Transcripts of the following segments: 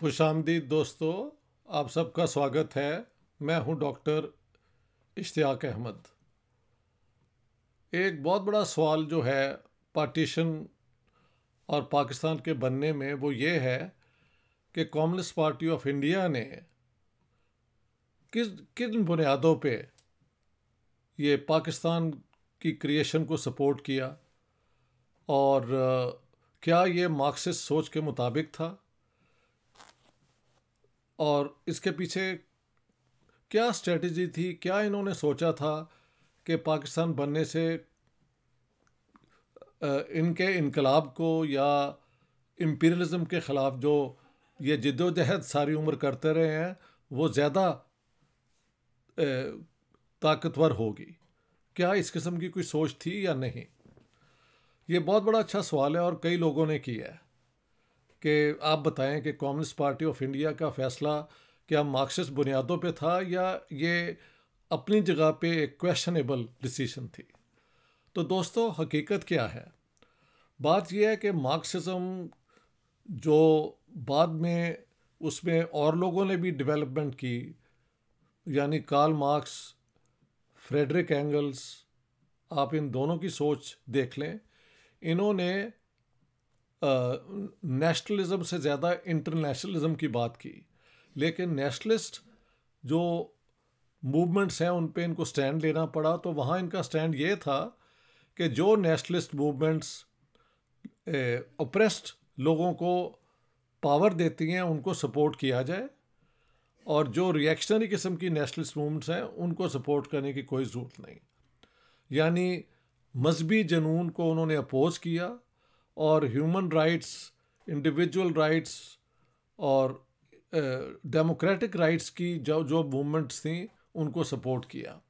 खुश आमदीद दोस्तों, आप सबका स्वागत है। मैं हूँ डॉक्टर इश्तियाक अहमद। एक बहुत बड़ा सवाल जो है पार्टीशन और पाकिस्तान के बनने में, वो ये है कि कम्युनिस्ट पार्टी ऑफ़ इंडिया ने किस, किन बुनियादों पे ये पाकिस्तान की क्रिएशन को सपोर्ट किया और क्या ये मार्क्सिस्ट सोच के मुताबिक था? और इसके पीछे क्या स्ट्रेटजी थी? क्या इन्होंने सोचा था कि पाकिस्तान बनने से इनके इनकलाब को या इम्पीरियलिज्म के ख़िलाफ़ जो ये जद्दोजहद सारी उम्र करते रहे हैं, वो ज़्यादा ताकतवर होगी? क्या इस किस्म की कोई सोच थी या नहीं? ये बहुत बड़ा अच्छा सवाल है और कई लोगों ने किया है। कि आप बताएँ कि कम्युनिस्ट पार्टी ऑफ़ इंडिया का फ़ैसला क्या मार्क्सिस्ट बुनियादों पे था या ये अपनी जगह पे एक क्वेश्चनेबल डिसीज़न थी? तो दोस्तों, हकीकत क्या है? बात यह है कि मार्क्सिज्म जो बाद में उसमें और लोगों ने भी डेवलपमेंट की, यानी कार्ल मार्क्स फ्रेडरिक एंगल्स आप इन दोनों की सोच देख लें। इन्होंने नेशनलिज्म से ज़्यादा इंटरनेशनलिज्म की बात की। लेकिन नेशनलिस्ट जो मूवमेंट्स हैं, उन पे इनको स्टैंड लेना पड़ा। तो वहाँ इनका स्टैंड ये था कि जो नेशनलिस्ट मूवमेंट्स ओप्रेस्ड लोगों को पावर देती हैं, उनको सपोर्ट किया जाए। और जो रिएक्शनरी किस्म की नेशनलिस्ट मूवमेंट्स हैं, उनको सपोर्ट करने की कोई ज़रूरत नहीं। यानी मजहबी जनून को उन्होंने अपोज़ किया। और ह्यूमन राइट्स इंडिविजुअल राइट्स और डेमोक्रेटिक राइट्स की जो जो मूवमेंट्स थी, उनको सपोर्ट किया।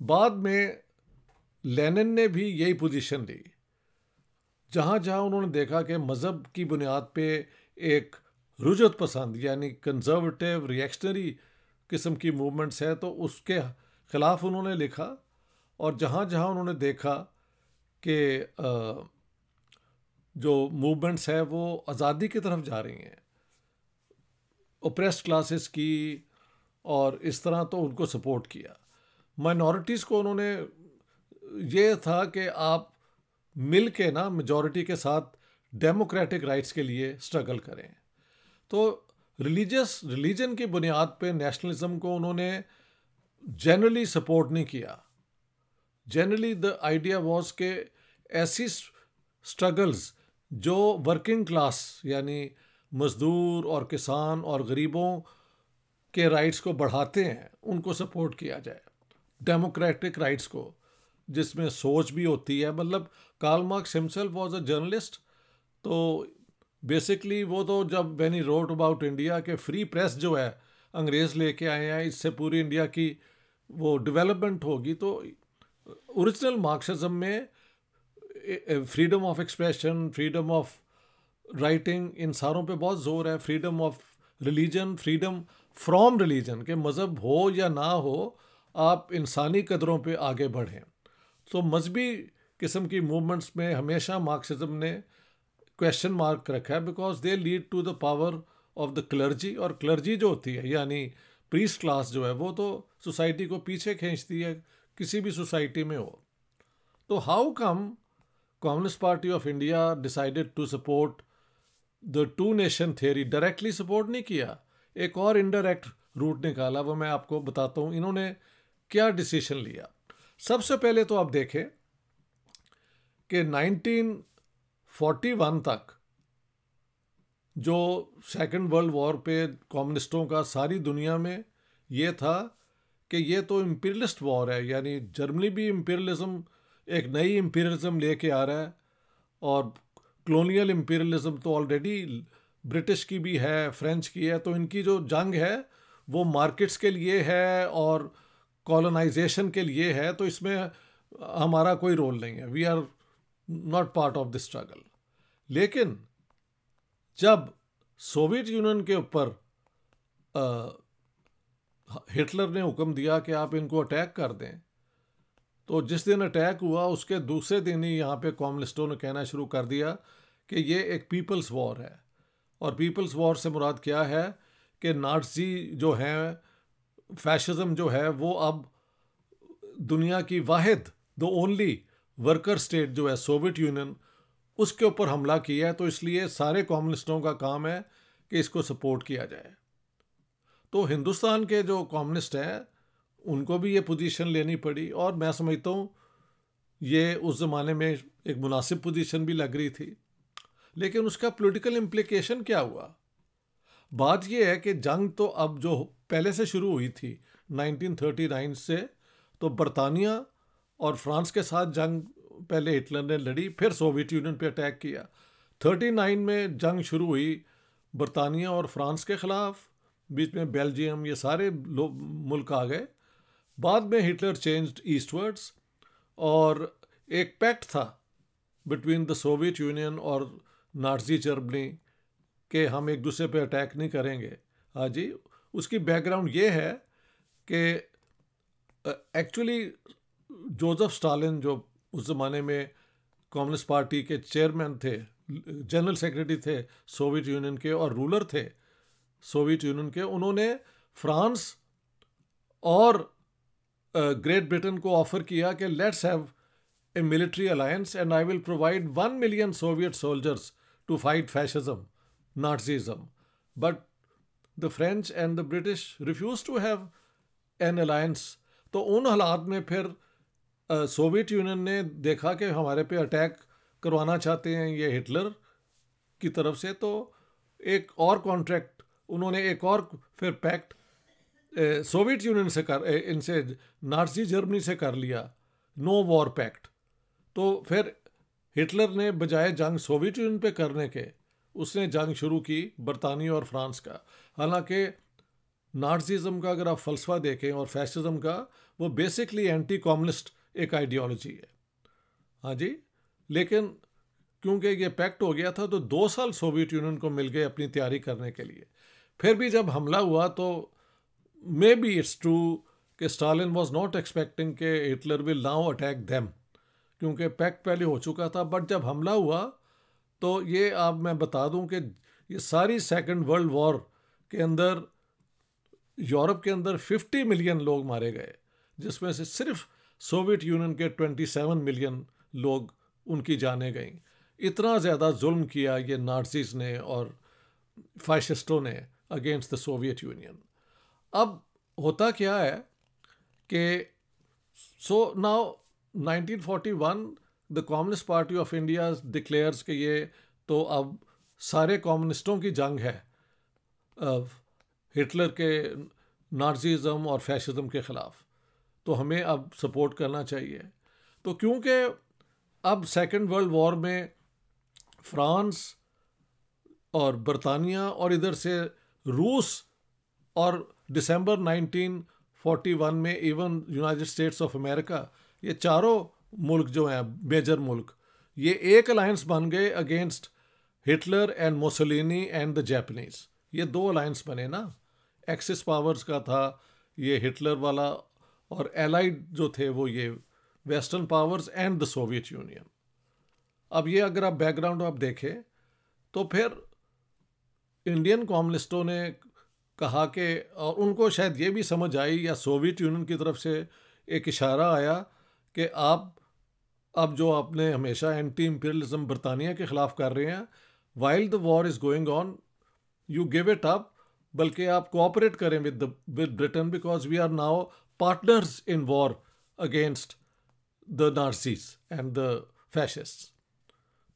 बाद में लेनिन ने भी यही पोजीशन ली। जहाँ जहाँ उन्होंने देखा कि मज़हब की बुनियाद पे एक रुजत पसंद, यानी कंजर्वेटिव रिएक्शनरी किस्म की मूवमेंट्स है तो उसके ख़िलाफ़ उन्होंने लिखा और जहाँ जहाँ उन्होंने देखा कि जो मूवमेंट्स है, वो आज़ादी की तरफ़ जा रही हैं। ओप्रेस्ड क्लासेस की और इस तरह तो उनको सपोर्ट किया। माइनॉरिटीज़ को उन्होंने ये था कि आप मिल के ना मेजॉरिटी के साथ डेमोक्रेटिक राइट्स के लिए स्ट्रगल करें। तो रिलीजियस रिलीजन की बुनियाद पे नेशनलिज्म को उन्होंने जनरली सपोर्ट नहीं किया। जनरली द आइडिया वॉज़ के ऐसी स्ट्रगल्स जो वर्किंग क्लास यानी मज़दूर और किसान और गरीबों के राइट्स को बढ़ाते हैं, उनको सपोर्ट किया जाए। डेमोक्रेटिक राइट्स को, जिसमें सोच भी होती है। मतलब Karl Marx himself was a journalist तो बेसिकली वो तो जब when he wrote about India के फ्री प्रेस जो है, अंग्रेज़ लेके आए हैं, इससे पूरी इंडिया की वो डेवलपमेंट होगी तो ओरिजिनल मार्क्सिज्म में freedom of expression freedom of writing इन सारों पे बहुत ज़ोर है। Freedom of religion freedom from religion के मज़हब हो या ना हो, आप इंसानी कदरों पे आगे बढ़ें। तो मजहबी किस्म की मूवमेंट्स में हमेशा मार्क्सिज्म ने क्वेश्चन मार्क रखा है because they lead to the power of the clergy और क्लर्जी जो होती है, यानी प्रीस क्लास जो है, वो तो सोसाइटी को पीछे खींचती है, किसी भी सोसाइटी में हो। तो how come communist party of India decided to support the two nation theory directly support नहीं किया। एक और इनडायरेक्ट रूट निकाला, वो मैं आपको बताता हूँ। इन्होंने क्या डिसीज़न लिया? सबसे पहले तो आप देखें कि 1941 तक जो सेकेंड वर्ल्ड वॉर पे कम्युनिस्टों का सारी दुनिया में ये था कि ये तो इम्पीरियलिस्ट वॉर है। यानी जर्मनी भी इम्पीरियलिज्म एक नई इम्पीरियलिज्म लेके आ रहा है और कलोनियल इम्पीरियलिज्म तो ऑलरेडी ब्रिटिश की भी है फ्रेंच की है तो इनकी जो जंग है, वो मार्केट्स के लिए है और कॉलोनाइजेशन के लिए है तो इसमें हमारा कोई रोल नहीं है। We are not part of the struggle लेकिन जब सोवियत यूनियन के ऊपर हिटलर ने हुक्म दिया कि आप इनको अटैक कर दें तो जिस दिन अटैक हुआ, उसके दूसरे दिन ही यहाँ पे कॉमलिस्टों ने कहना शुरू कर दिया कि ये एक पीपल्स वॉर है। और पीपल्स वॉर से मुराद क्या है कि नाटजी जो हैं, फैशिज्म जो है, वो अब दुनिया की वाहिद द ओनली वर्कर स्टेट जो है सोवियत यूनियन उसके ऊपर हमला किया है। तो इसलिए सारे कॉम्युनिस्टों का काम है कि इसको सपोर्ट किया जाए। तो हिंदुस्तान के जो कॉम्युनिस्ट हैं उनको भी ये पोजीशन लेनी पड़ी और मैं समझता हूँ, ये उस ज़माने में एक मुनासिब पोजीशन भी लग रही थी। लेकिन उसका पॉलिटिकल इम्प्लिकेशन क्या हुआ? बात यह है कि जंग तो अब जो पहले से शुरू हुई थी 1939 से तो बरतानिया और फ्रांस के साथ जंग, पहले हिटलर ने लड़ी, फिर सोवियत यूनियन पे अटैक किया। 39 में जंग शुरू हुई बरतानिया और फ्रांस के ख़िलाफ़, बीच में बेल्जियम, ये सारे मुल्क आ गए। बाद में हिटलर चेंज ईस्टवर्ड्स और एक पैक्ट था बिटवीन द सोवियत यूनियन और नार्जी जर्मनी के हम एक दूसरे पे अटैक नहीं करेंगे। हाँ जी, उसकी बैकग्राउंड ये है कि एक्चुअली जोसेफ स्टालिन जो उस ज़माने में कम्युनिस्ट पार्टी के चेयरमैन थे जनरल सेक्रेटरी थे सोवियत यूनियन के और रूलर थे सोवियत यूनियन के, उन्होंने फ्रांस और ग्रेट ब्रिटेन को ऑफ़र किया कि let's have a military alliance and I will provide one million Soviet soldiers to fight fascism Nazism. But the French and the British refuse to have an alliance तो उन हालात में फिर Soviet uh, union ने देखा कि हमारे पे अटैक करवाना चाहते हैं ये हिटलर की तरफ़ से तो एक और कॉन्ट्रैक्ट उन्होंने एक और फिर पैक्ट सोवियत यूनियन से कर इनसे नार्सी जर्मनी से कर लिया, नो वॉर पैक्ट। तो फिर हिटलर ने बजाय जंग सोवियत यूनियन पे करने के, उसने जंग शुरू की बरतानिया और फ्रांस का। हालाँकि नार्सिज्म का अगर आप फ़लसफ़ा देखें और फैसिज्म का, वो बेसिकली एंटी कॉम्युनिस्ट एक आइडियोलॉजी है। हाँ जी? लेकिन क्योंकि ये पैक्ट हो गया था तो दो साल सोवियत यूनियन को मिल गए अपनी तैयारी करने के लिए। फिर भी जब हमला हुआ तो मे बी इट्स ट्रू कि स्टालिन वॉज़ नॉट एक्सपेक्टिंग के Hitler will now attack them क्योंकि पैक्ट पहले हो चुका था बट जब हमला हुआ तो ये आप, मैं बता दूँ कि ये सारी सेकंड वर्ल्ड वॉर के अंदर यूरोप के अंदर 50 मिलियन लोग मारे गए, जिसमें से सिर्फ़ सोवियत यूनियन के 27 मिलियन लोग उनकी जाने गई। इतना ज़्यादा जुल्म किया ये नार्सिस ने और फाइसिस्टों ने अगेंस्ट द सोवियत यूनियन अब होता क्या है कि so now 1941 the communist party of India declares कि ये तो अब सारे कम्युनिस्टों की जंग है हिटलर के नार्जिज़म और फैशिज़म के ख़िलाफ़। तो हमें अब सपोर्ट करना चाहिए। तो क्योंकि अब सेकेंड वर्ल्ड वॉर में फ्रांस और बरतानिया और इधर से रूस और दिसंबर 1941 में even United States of America ये चारों मुल्क जो हैं मेजर मुल्क, ये एक अलायंस बन गए against Hitler and Mussolini and the Japanese ये दो अलायंस बने ना। एक्सिस पावर्स का था, ये हिटलर वाला, और एलाइड जो थे वो ये western powers and the Soviet Union अब ये अगर आप बैकग्राउंड आप देखें तो फिर इंडियन कम्युनिस्टों ने कहा कि और उनको शायद ये भी समझ आई या सोवियत यूनियन की तरफ़ से एक इशारा आया कि आप, अब जो आपने हमेशा एंटी इम्पीरियलिज्म बरतानिया के ख़िलाफ़ कर रहे हैं while the war is going on you give it up बल्कि आप कोऑपरेट करें with with Britain because we are now partners in war against the Nazis and the fascist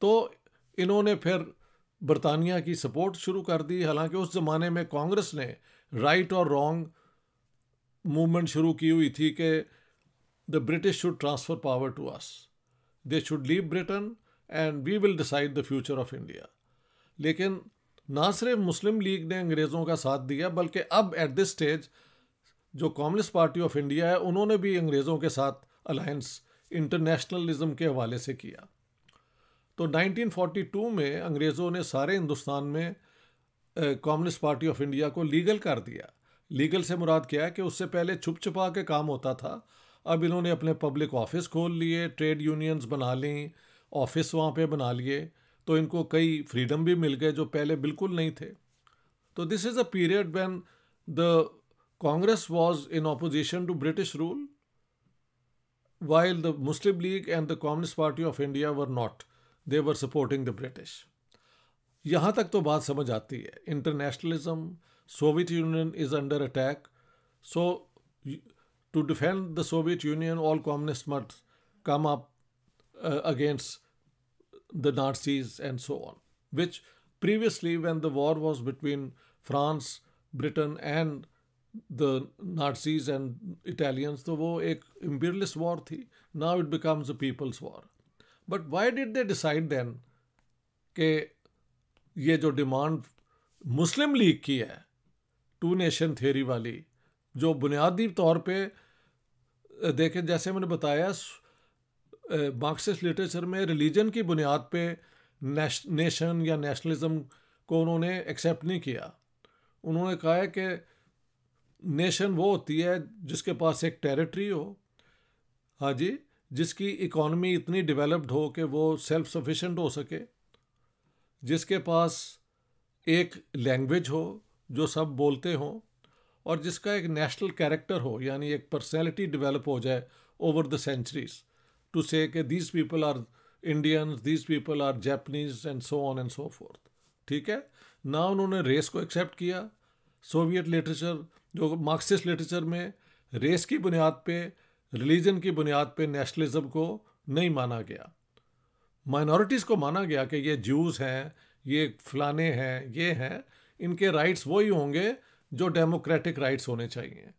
तो इन्होंने फिर बरतानिया की सपोर्ट शुरू कर दी। हालाँकि उस ज़माने में कांग्रेस ने राइट और रॉन्ग मूवमेंट शुरू की हुई थी कि the British should transfer power to us. They should leave Britain and we will decide the future of India. लेकिन ना सिर्फ़ मुस्लिम लीग ने अंग्रेज़ों का साथ दिया, बल्कि अब एट दिस स्टेज जो कम्युनिस्ट पार्टी ऑफ़ इंडिया है, उन्होंने भी अंग्रेज़ों के साथ अलायंस इंटरनेशनलिज्म के हवाले से किया। तो 1942 में अंग्रेज़ों ने सारे हिंदुस्तान में कम्युनिस्ट पार्टी ऑफ़ इंडिया को लीगल कर दिया। लीगल से मुराद क्या है कि उससे पहले छुप छुपा के काम होता था। अब इन्होंने अपने पब्लिक ऑफ़िस खोल लिए, ट्रेड यूनियंस बना ली, ऑफ़िस वहाँ पे बना लिए तो इनको कई फ्रीडम भी मिल गए जो पहले बिल्कुल नहीं थे। तो this is a period when the Congress was in opposition to British rule while the Muslim League and the communist party of India were not. They were supporting the British. यहाँ तक तो बात समझ आती है internationalism Soviet Union is under attack so to defend the Soviet Union all communist must come up uh, against the Nazis and so on, which previously, when the war was between France, Britain, and the Nazis and Italians, तो वो एक imperialist war थी. Now it becomes a people's war. But why did they decide then कि ये जो demand मुस्लिम लीग की है to nation theory वाली, जो बुनियादी तौर पे देखें, जैसे मैंने बताया मार्क्सिस्ट लिटरेचर में रिलीजन की बुनियाद पे नेशन या नेशनलिज्म को उन्होंने एक्सेप्ट नहीं किया। उन्होंने कहा है कि नेशन वो होती है जिसके पास एक टेरिटरी हो। हाँ जी? जिसकी इकॉनमी इतनी डेवलप्ड हो कि वो सेल्फ सफिशेंट हो सके, जिसके पास एक लैंग्वेज हो, जो सब बोलते हों, और जिसका एक नेशनल कैरेक्टर हो, यानी एक पर्सनैलिटी डेवलप हो जाए ओवर द सेंचुरीज टू से कि these people are Indians these people are Japanese and so on and so forth ठीक है? ना उन्होंने रेस को एक्सेप्ट किया। सोवियत लिटरेचर जो मार्क्सिस्ट लिटरेचर में रेस की बुनियाद पे रिलीजन की बुनियाद पे नेशनलिज्म को नहीं माना गया। माइनॉरिटीज़ को माना गया कि ये जूस हैं, ये फलाने हैं, ये हैं, इनके राइट्स वही होंगे जो डेमोक्रेटिक राइट्स होने चाहिए।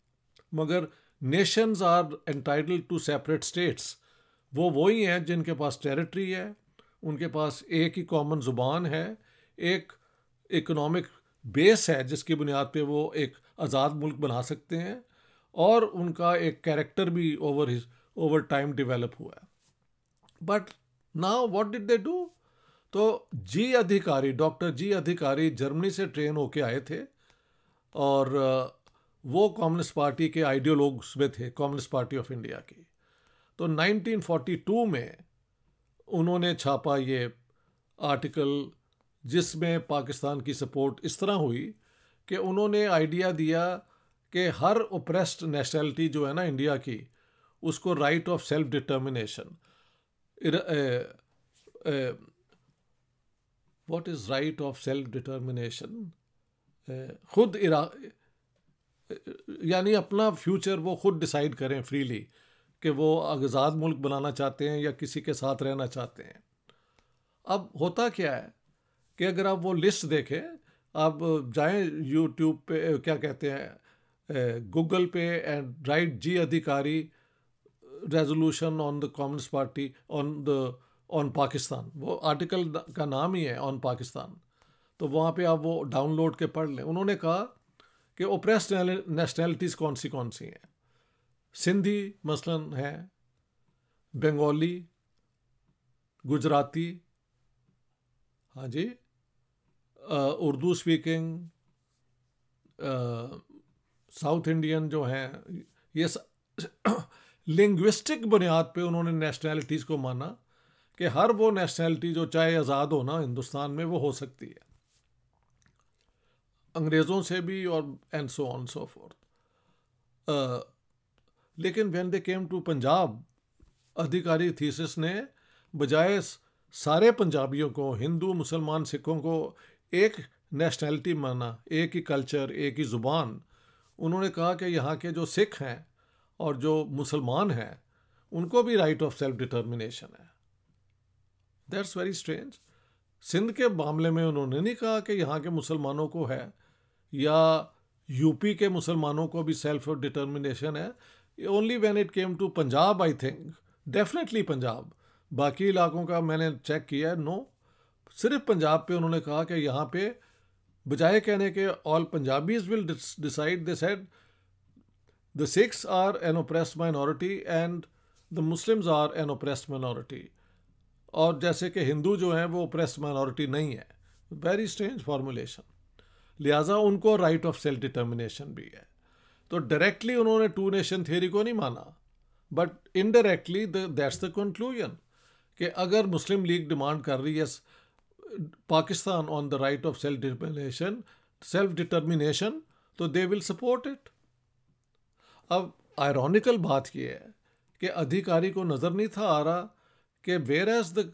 मगर nations are entitled to separate states वो वही हैं जिनके पास टेरिटरी है, उनके पास एक ही कॉमन ज़ुबान है, एक इकोनॉमिक बेस है जिसकी बुनियाद पे वो एक आज़ाद मुल्क बना सकते हैं। और उनका एक कैरेक्टर भी over his over time develop हुआ है। But now what did they do तो जी अधिकारी डॉक्टर जी अधिकारी जर्मनी से ट्रेन होके आए थे और वो कम्युनिस्ट पार्टी के आइडियोलॉग्स में थे कम्युनिस्ट पार्टी ऑफ़ इंडिया की। तो 1942 में उन्होंने छापा ये आर्टिकल जिसमें पाकिस्तान की सपोर्ट इस तरह हुई कि उन्होंने आइडिया दिया कि हर ओप्रेस्ड नेशनैलिटी जो है ना इंडिया की, उसको right of self determination what is right of self determination खुद इरा, यानी अपना फ्यूचर वो खुद डिसाइड करें फ्रीली कि वो आज़ाद मुल्क बनाना चाहते हैं या किसी के साथ रहना चाहते हैं. अब होता क्या है कि अगर आप वो लिस्ट देखें, आप जाएँ यूट्यूब पे, क्या कहते हैं गूगल पे and right G Adhikari resolution on the communist party on the on Pakistan वो आर्टिकल का नाम ही है ऑन पाकिस्तान तो वहाँ पे आप वो डाउनलोड के पढ़ लें। उन्होंने कहा कि ओप्रेस नेशनैलिटीज़ कौन सी कौन सी हैं? सिंधी मसलन है, बंगाली, गुजराती हाँ जी उर्दू स्पीकिंग साउथ इंडियन जो हैं, ये लिंग्विस्टिक बुनियाद पे उन्होंने नेशनैलिटीज़ को माना कि हर वो नेशनैलिटी जो चाहे आज़ाद हो ना, हिंदुस्तान में वो हो सकती है। अंग्रेज़ों से भी और and so on so forth लेकिन when they came to Punjab Adhikari thesis ने बजाय सारे पंजाबियों को, हिंदू, मुसलमान, सिखों को एक नेशनैलिटी माना, एक ही कल्चर एक ही ज़ुबान उन्होंने कहा कि यहाँ के जो सिख हैं और जो मुसलमान हैं, उनको भी राइट ऑफ़ सेल्फ डिटर्मिनेशन है। दैट्स वेरी स्ट्रेंज सिंध के मामले में उन्होंने नहीं कहा कि यहाँ के मुसलमानों को है, या यूपी के मुसलमानों को भी सेल्फ डिटर्मिनेशन है। Only when it came to Punjab I think definitely Punjab बाकी इलाकों का मैंने चेक किया है नो सिर्फ़ पंजाब पे उन्होंने कहा कि यहाँ पे बजाय कहने के all Punjabis will decide they said the Sikhs are an oppressed minority and the Muslims are an oppressed minority और जैसे कि हिंदू जो हैं, वो ओप्रेस्ड माइनॉरिटी नहीं है। वेरी स्ट्रेंज फॉर्मुलेशन लिहाजा उनको राइट ऑफ़ सेल्फ डिटर्मिनेशन भी है। तो डायरेक्टली उन्होंने टू नेशन थियरी को नहीं माना। But indirectly that's the conclusion कि अगर मुस्लिम लीग डिमांड कर रही है Pakistan on the right of self determination self determination तो दे विल सपोर्ट इट अब आयरॉनिकल बात यह है कि अधिकारी को नज़र नहीं था आ रहा कि whereas the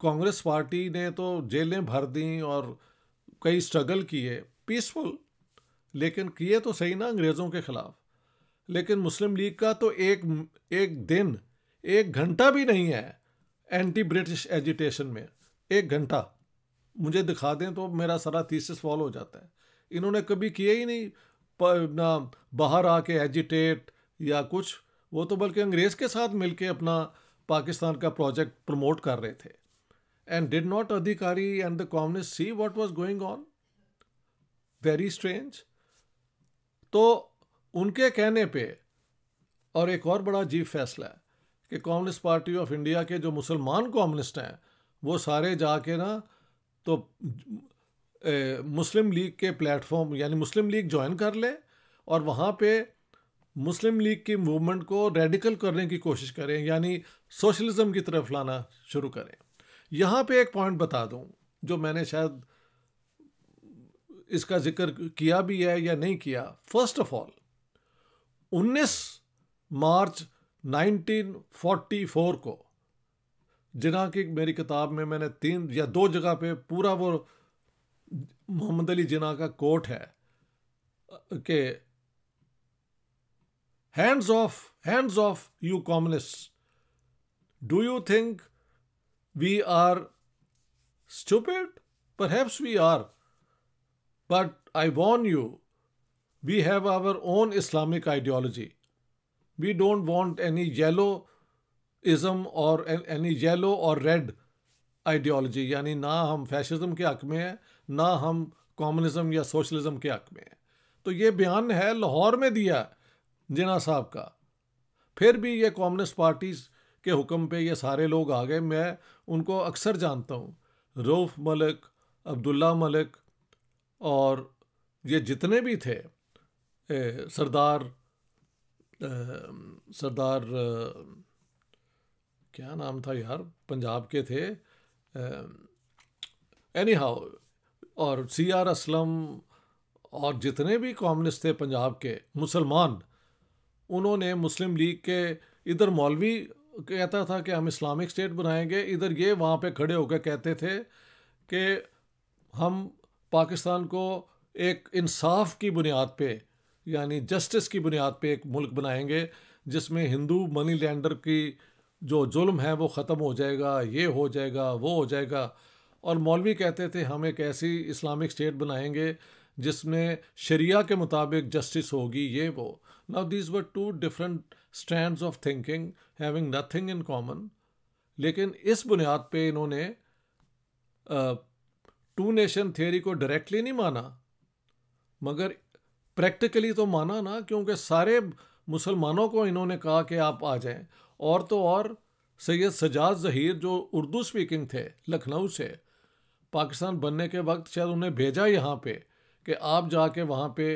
Congress party ने तो जेलें भर दी और कई स्ट्रगल किए। पीसफुल लेकिन किए तो सही ना अंग्रेज़ों के ख़िलाफ़। लेकिन मुस्लिम लीग का तो एक एक दिन, एक घंटा भी नहीं है एंटी ब्रिटिश एजिटेशन में। एक घंटा। मुझे दिखा दें तो मेरा सारा थीसिस फॉलो हो जाता है। इन्होंने कभी किया ही नहीं। ना, बाहर आके एजिटेट या कुछ, वो तो बल्कि अंग्रेज़ के साथ मिलके अपना पाकिस्तान का प्रोजेक्ट प्रमोट कर रहे थे। And did not Adhikari and the communist see what was going on very strange तो उनके कहने पे, और एक और बड़ा अजीब फैसला है कि कम्युनिस्ट पार्टी ऑफ़ इंडिया के जो मुसलमान कम्युनिस्ट हैं वो सारे जाके ना तो ए, मुस्लिम लीग के प्लेटफॉर्म यानी मुस्लिम लीग ज्वाइन कर ले और वहाँ पे मुस्लिम लीग की मूवमेंट को रेडिकल करने की कोशिश करें यानी सोशलिज्म की तरफ़ लाना शुरू करें। यहाँ पे एक पॉइंट बता दूँ जो मैंने शायद इसका ज़िक्र किया भी है या नहीं किया। फ़र्स्ट ऑफ़ ऑल 19 मार्च 1944 को जिना की मेरी किताब में मैंने तीन या दो जगह पे पूरा वो मोहम्मद अली जिना का कोट है, कि hands off hands off you communist do you think we are stupid perhaps we are but I warn you we have our own Islamic ideology. We don't want any yellowism और यानी yellow और red ideology यानी ना हम fascism के हक में हैं, ना हम कम्युनिज्म या सोशलिज्म के हक में हैं। तो ये बयान है लाहौर में दिया जिना साहब का। फिर भी ये कम्युनिस्ट पार्टी के हुक्म पे ये सारे लोग आ गए। मैं उनको अक्सर जानता हूँ। रऊफ़ मलिक, अब्दुल्ला मलिक और ये जितने भी थे सरदार सरदार क्या नाम था यार? पंजाब के थे। एनी हाउ और सी आर असलम और जितने भी कॉम्युनिस्ट थे पंजाब के, मुसलमान, उन्होंने मुस्लिम लीग के इधर मौलवी कहता था कि हम इस्लामिक स्टेट बनाएँगे, इधर ये वहाँ पे खड़े होकर कहते थे कि हम पाकिस्तान को एक इंसाफ की बुनियाद पे, यानी जस्टिस की बुनियाद पे एक मुल्क बनाएँगे, जिसमें हिंदू मनी लैंडर की जो जुल्म है वो ख़त्म हो जाएगा, ये हो जाएगा, वो हो जाएगा। और मौलवी कहते थे, हम एक ऐसी इस्लामिक स्टेट बनाएँगे जिसमें शरिया के मुताबिक जस्टिस होगी ये वो। Now these were two different stand of thinking having nothing in common लेकिन इस बुनियाद पे इन्होंने टू नेशन थियोरी को डायरेक्टली नहीं माना। मगर प्रैक्टिकली तो माना ना, क्योंकि सारे मुसलमानों को इन्होंने कहा कि आप आ जाएँ। और तो और, सैयद सजाद जहीर जो उर्दू स्पीकिंग थे, लखनऊ से, पाकिस्तान बनने के वक्त शायद उन्हें भेजा यहाँ पे कि आप जाके वहाँ पे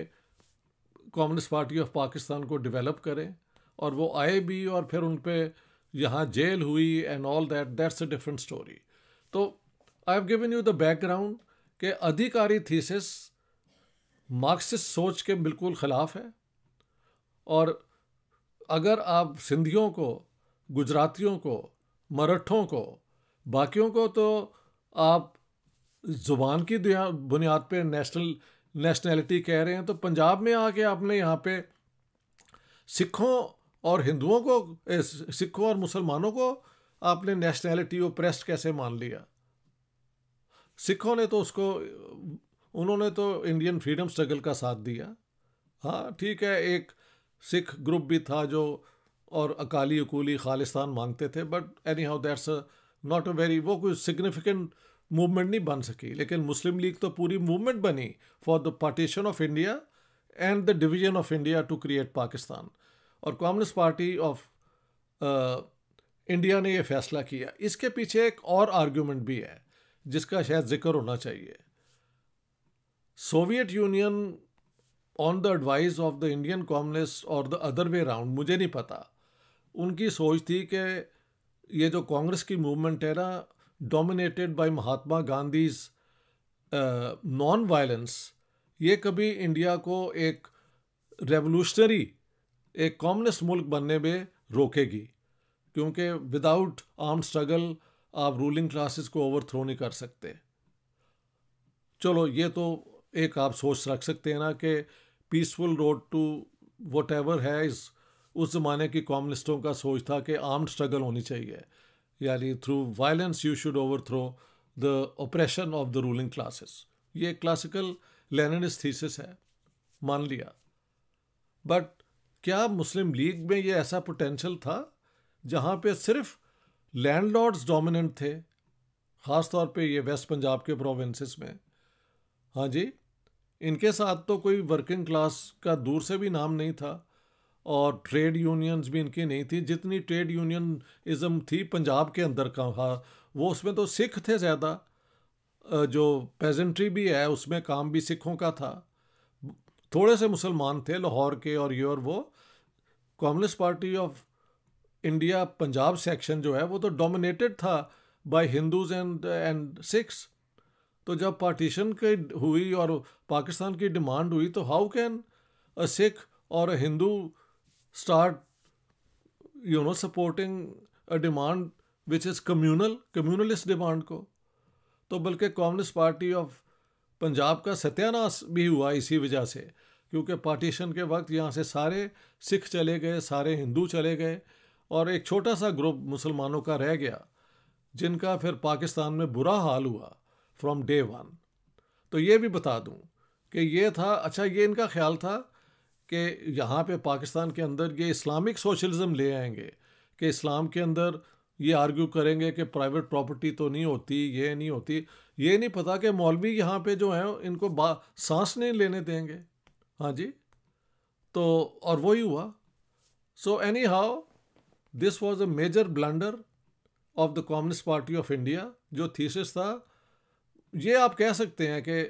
कम्युनिस्ट पार्टी ऑफ़ पाकिस्तान को डेवलप करें। और वो आए भी और फिर उन पर यहाँ जेल हुई and all that that's a different story तो I have given you the background के अधिकारी थीसिस मार्क्सिस्ट सोच के बिल्कुल ख़िलाफ़ है। और अगर आप सिंधियों को गुजरातियों को, मराठों को, बाकियों को तो आप ज़ुबान की बुनियाद पे नेशनल, नेशनैलिटी कह रहे हैं तो पंजाब में आके आपने यहाँ पे सिखों और हिंदुओं को सिखों और मुसलमानों को आपने नेशनैलिटी प्रेस्ट कैसे मान लिया? सिखों ने तो उसको, उन्होंने तो इंडियन फ्रीडम स्ट्रगल का साथ दिया। हाँ ठीक है, एक सिख ग्रुप भी था जो और अकाली अकूली खालिस्तान मांगते थे but anyhow that's not a very वो कोई सिग्निफिकेंट मूवमेंट नहीं बन सकी। लेकिन मुस्लिम लीग तो पूरी मूवमेंट बनी for the partition of India and the division of India to create Pakistan और कम्युनिस्ट पार्टी ऑफ़ इंडिया ने यह फैसला किया। इसके पीछे एक और आर्ग्यूमेंट भी है, जिसका शायद ज़िक्र होना चाहिए। Soviet Union on the advice of the Indian communist और द अदर वे राउंड मुझे नहीं पता। उनकी सोच थी कि ये जो कांग्रेस की मूवमेंट है ना dominated by Mahatma Gandhi's non violence ये कभी इंडिया को एक रेवोल्यूशनरी एक कम्युनिस्ट मुल्क बनने में रोकेगी। क्योंकि विदाउट आर्म स्ट्रगल आप रूलिंग क्लासेस को ओवरथ्रो नहीं कर सकते। चलो, ये तो एक आप सोच रख सकते हैं ना कि peaceful road to whatever है इस उस ज़माने की कॉमनिस्टों का सोच था कि आर्म स्ट्रगल होनी चाहिए। यानी through violence you should overthrow the operation of the ruling classes ये क्लासिकल लेनिनिस्ट थीसिस है। मान लिया। बट क्या मुस्लिम लीग में ये ऐसा पोटेंशियल था जहाँ पे सिर्फ़ लैंडलॉर्ड्स डोमिनेंट थे ख़ास तौर पे ये वेस्ट पंजाब के प्रोविंसेस में? हाँ जी, इनके साथ तो कोई वर्किंग क्लास का दूर से भी नाम नहीं था। और ट्रेड यूनियंस भी इनकी नहीं थी। जितनी ट्रेड यूनियनिज़म थी पंजाब के अंदर का वो उसमें तो सिख थे ज़्यादा। जो पेजेंट्री भी है, उसमें काम भी सिखों का था। थोड़े से मुसलमान थे लाहौर के और ये और वो। Communist party of India Punjab section जो है, वो तो डोमिनेटेड था by Hindus and and Sikhs तो जब पार्टीशन की हुई और पाकिस्तान की डिमांड हुई तो हाउ कैन अ सिख और a Hindu start you know supporting a demand which is communal communalist demand को तो बल्कि कम्युनिस्ट पार्टी ऑफ़ पंजाब का सत्यानाश भी हुआ इसी वजह से, क्योंकि पार्टीशन के वक्त यहाँ से सारे सिख चले गए, सारे हिंदू चले गए, और एक छोटा सा ग्रुप मुसलमानों का रह गया, जिनका फिर पाकिस्तान में बुरा हाल हुआ फ्रॉम डे वन तो ये भी बता दूँ कि ये था अच्छा ये इनका ख्याल था कि यहाँ पे पाकिस्तान के अंदर ये इस्लामिक सोशलिज्म ले आएँगे कि इस्लाम के अंदर ये आर्ग्यू करेंगे कि प्राइवेट प्रॉपर्टी तो नहीं होती, ये नहीं होती। ये नहीं पता कि मौलवी यहाँ पे जो हैं, इनको बा, सांस नहीं लेने देंगे। हाँ जी? तो और वही हुआ। So anyhow this was a major blunder of the communist party of India जो थीसिस था। ये आप कह सकते हैं कि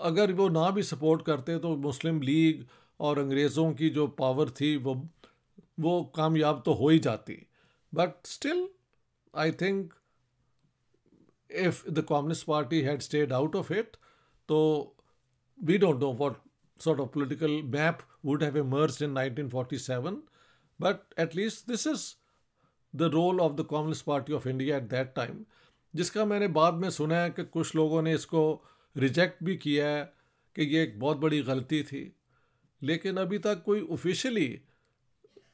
अगर वो ना भी सपोर्ट करते तो मुस्लिम लीग और अंग्रेज़ों की जो पावर थी वो वो कामयाब तो हो ही जाती। But still I think if the communist party had stayed out of it तो we don't know what sort of political map would have emerged in 1947 but at least this is the role of the communist party of india at that time, जिसका मैंने बाद में सुना है कि कुछ लोगों ने इसको रिजेक्ट भी किया है कि ये एक बहुत बड़ी गलती थी। लेकिन अभी तक कोई ऑफिशियली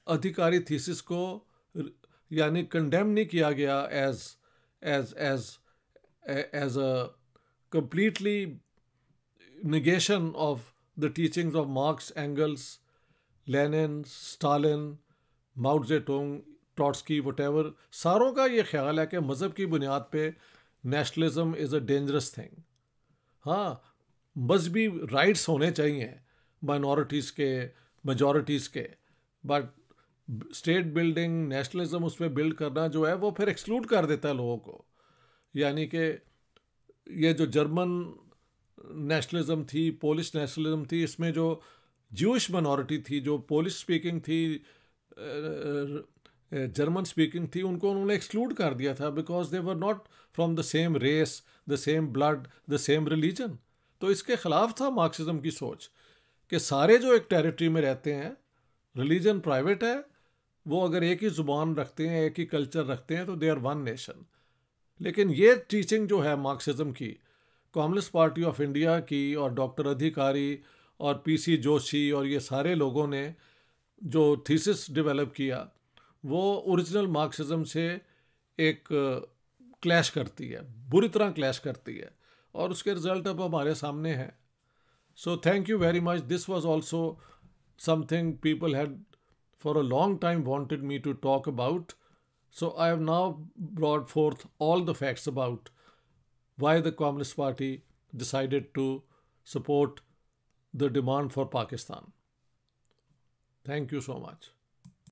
अधिकारी थीसिस को यानी कंडेम नहीं किया गया as as as as a completely negation of the teachings of Marx Engels Lenin Stalin Mao Tse Tung Trotsky whatever सारों का ये ख्याल है कि मज़हब की बुनियाद पे nationalism is a dangerous thing हाँ मजहबी राइट्स होने चाहिए। माइनॉरिटीज़ के मेजॉरिटीज़ के. बट स्टेट बिल्डिंग नेशनलिज्म उसमें बिल्ड करना जो है, वो फिर एक्सक्लूड कर देता है लोगों को. यानी कि ये जो जर्मन नेशनलिज्म थी पोलिश नेशनलिज्म थी, इसमें जो जूश मनॉरिटी थी, जो पोलिश स्पीकिंग थी जर्मन स्पीकिंग थी, उनको उन्होंने एक्सक्लूड कर दिया था because they were not from the same race the same blood the same religion तो इसके ख़िलाफ़ था मार्क्सिज्म की सोच. कि सारे जो एक टेरिटरी में रहते हैं रिलीजन प्राइवेट है, वो अगर एक ही ज़ुबान रखते हैं, एक ही कल्चर रखते हैं तो दे आर वन नेशन लेकिन ये टीचिंग जो है मार्क्सिज्म की कम्युनिस्ट पार्टी ऑफ़ इंडिया की और डॉक्टर अधिकारी और पीसी जोशी और ये सारे लोगों ने जो थीसिस डेवलप किया, वो ओरिजिनल मार्क्सिज्म से एक क्लैश करती है, बुरी तरह क्लैश करती है और उसके रिज़ल्ट अब हमारे सामने हैं। So thank you very much. This was also something people had for a long time wanted me to talk about. So I have now brought forth all the facts about why the Communist Party decided to support the demand for Pakistan. Thank you so much.